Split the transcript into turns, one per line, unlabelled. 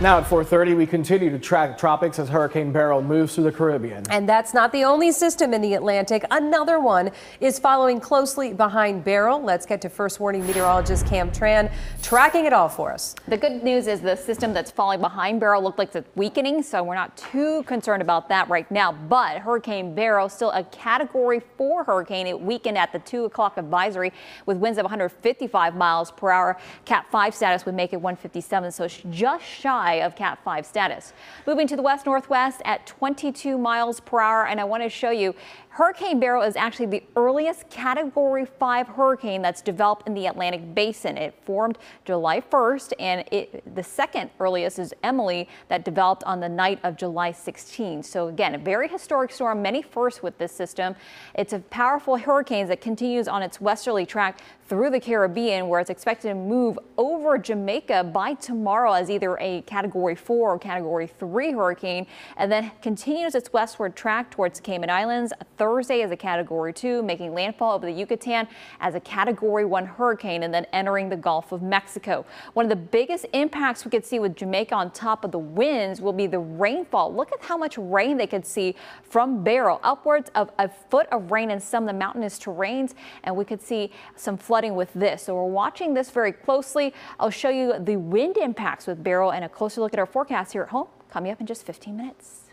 Now at 4:30, we continue to track tropics as Hurricane Beryl moves through the Caribbean.
And that's not the only system in the Atlantic. Another one is following closely behind Beryl. Let's get to first warning meteorologist Cam Tran tracking it all for us.
The good news is the system that's falling behind Beryl looked like it's weakening, so we're not too concerned about that right now. But Hurricane Beryl still a Category 4 hurricane. It weakened at the 2 o'clock advisory with winds of 155 miles per hour. Cat 5 status would make it 157, so it's just shy of Cat 5 status. Moving to the west northwest at 22 miles per hour, and I want to show you Hurricane Beryl is actually the earliest Category 5 hurricane that's developed in the Atlantic Basin. It formed July 1st, and it, the second earliest is Emily that developed on the night of July 16. So again, a very historic storm, many firsts with this system. It's a powerful hurricane that continues on its westerly track through the Caribbean, where it's expected to move over Jamaica by tomorrow as either a Category 4 or Category 3 hurricane, and then continues its westward track towards the Cayman Islands. Thursday as a Category 2, making landfall over the Yucatan as a Category 1 hurricane and then entering the Gulf of Mexico. One of the biggest impacts we could see with Jamaica on top of the winds will be the rainfall. Look at how much rain they could see from Beryl, upwards of a foot of rain in some of the mountainous terrains, and we could see some flooding with this. So we're watching this very closely. I'll show you the wind impacts with Beryl and a closer look at our forecast here at home coming up in just 15 minutes.